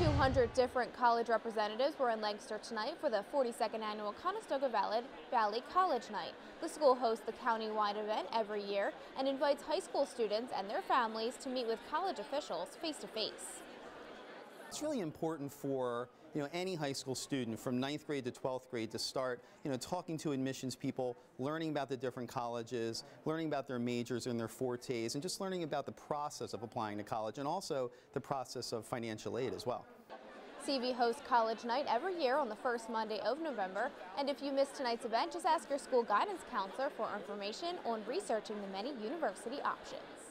200 different college representatives were in Lancaster tonight for the 42nd annual Conestoga Valley College Night. The school hosts the county-wide event every year and invites high school students and their families to meet with college officials face-to-face. -face. It's really important for you know any high school student from ninth grade to 12th grade to start you know talking to admissions people, learning about the different colleges, learning about their majors and their fortes, and just learning about the process of applying to college and also the process of financial aid as well. CV hosts College Night every year on the first Monday of November, and if you missed tonight's event, just ask your school guidance counselor for information on researching the many university options.